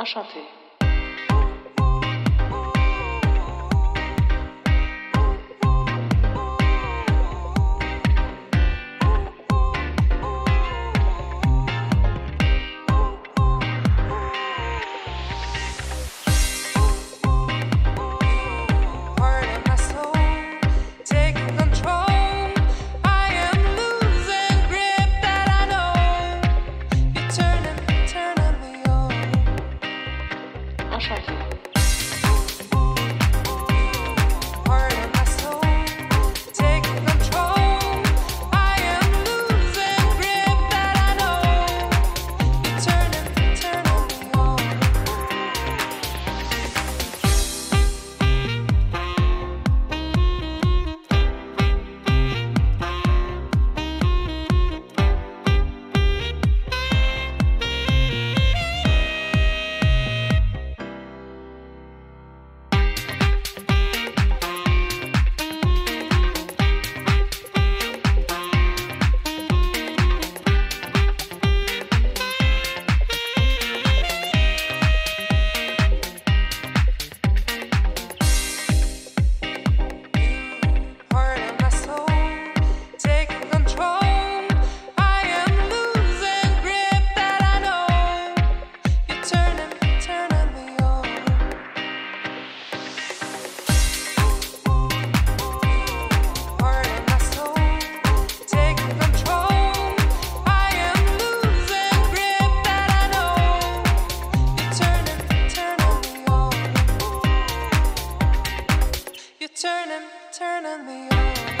Enchanté. turning the old.